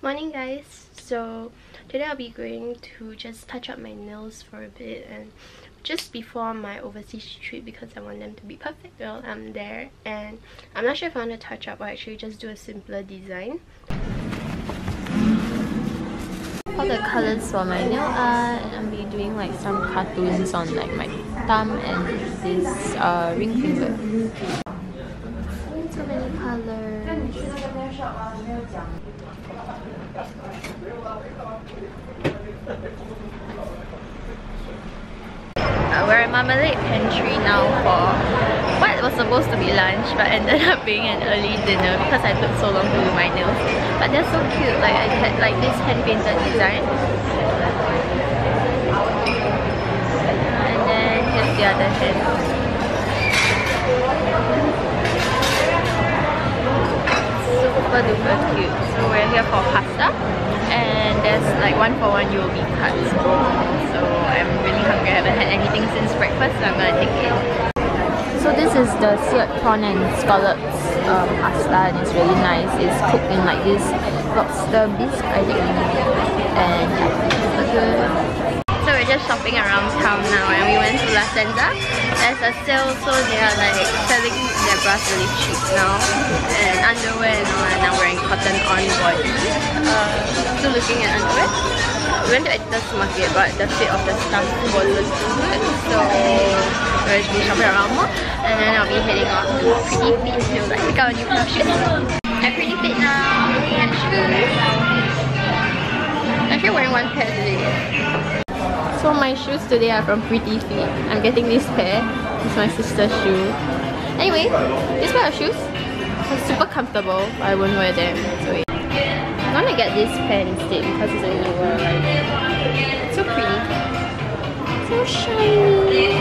Morning guys! So today I'll be going to just touch up my nails for a bit and just before my overseas trip because I want them to be perfect while I'm there and I'm not sure if I want to touch up or actually just do a simpler design. All the colours for my nail art and I'll be doing like some cartoons on like my thumb and this uh, ring finger. So many we're at Marmalade Pantry now for what was supposed to be lunch but ended up being an early dinner because I took so long to do my nails. But they're so cute, like I had like this hand painted design. And then here's the other hand. Super duper cute. So we're here for pasta and there's like one for one UOB cards. So I'm really hungry. I haven't had anything since breakfast, so I'm gonna take it. So this is the seared prawn and scallops um, pasta and it's really nice. It's cooked in like this lobster bisque, I think. And yeah, super good. So we're just shopping around town now and we went to La Senza. There's a sale so they are like selling their bras really cheap now. And underwear cotton on body. Uh, still looking at underwear. We went to Editor's Market but the fit of the stuff wasn't too good so we're just shopping around more and then I'll be heading off to Pretty Fit to like pick out a new pair of shoes. I'm pretty fit now, looking at shoes. I'm actually wearing one pair today. So my shoes today are from Pretty Fit. I'm getting this pair. It's my sister's shoe. Anyway, this pair of shoes are super comfortable. I won't wear them. So I'm gonna get this pen instead because it's a newer one. It's so pretty. So shiny.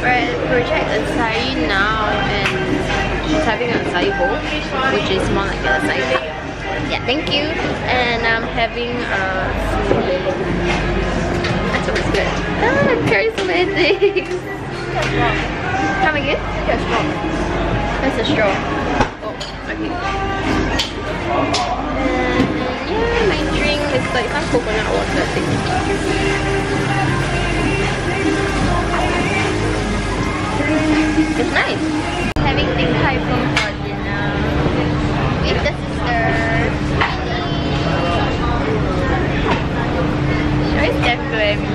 We're at Project Acai now and she's having an acai bowl which is more like an acai cup. Yeah, thank you. And I'm having a That's always good. Ah, charismatic. Come again? That's a straw. Oh, okay. Yeah, my drink is like some coconut water thing. It's nice. Having Din Tai Fung for dinner with the sisters. Always definitely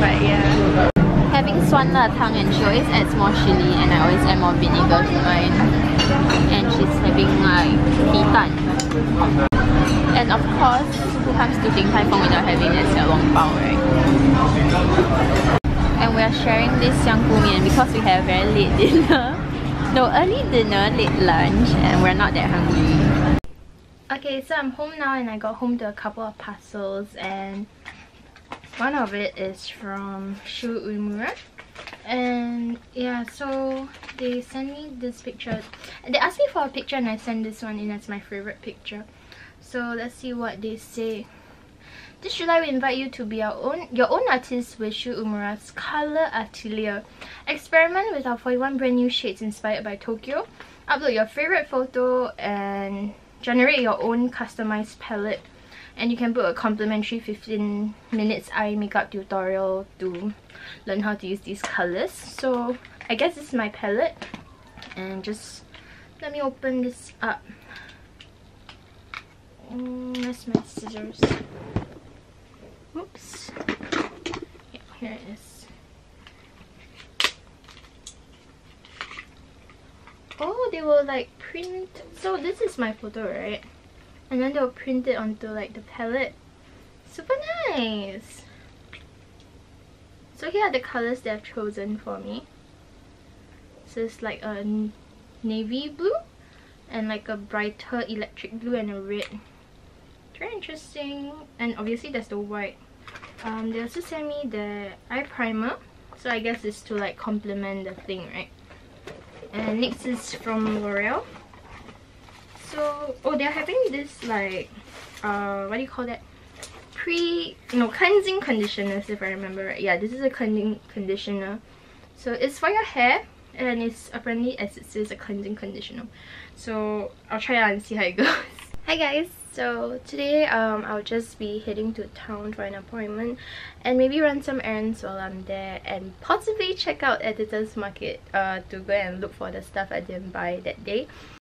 but yeah. Having Suan La Tang and she always adds more chili and I always add more vinegar to mine. And she's having like Tan. And of course, who comes to Din Tai Fung without having their xiao long bao, right? And we are sharing this Xiang Gu Mian because we have very late dinner. no, early dinner, late lunch, and we're not that hungry. Okay, so I'm home now and I got home to a couple of parcels and one of it is from Shu Uemura and yeah so they sent me this picture they asked me for a picture and I sent this one in as my favorite picture so let's see what they say this July we invite you to be our own your own artist with Shu Uemura's Color Atelier. Experiment with our 41 brand new shades inspired by Tokyo. Upload your favorite photo and generate your own customized palette. And you can book a complimentary 15 minutes eye makeup tutorial to learn how to use these colors so I guess this is my palette. And just let me open this up. Mm, where's my scissors? Oops. Yeah, here it is. Oh they will like print. So this is my photo right and then they'll print it onto like the palette super nice so here are the colors they have chosen for me. So it's like a navy blue and like a brighter electric blue and a red. Very interesting. And obviously there's the white. Um, they also sent me the eye primer. So I guess it's to like complement the thing, right? And next is from L'Oreal. Oh, they're having this like, uh, what do you call that? pre no cleansing conditioners if I remember right. Yeah, this is a cleansing conditioner. So it's for your hair and it's apparently as it says a cleansing conditioner. So I'll try it and see how it goes. Hi guys, so today um, I'll just be heading to town for an appointment and maybe run some errands while I'm there and possibly check out Editor's Market uh, to go and look for the stuff I didn't buy that day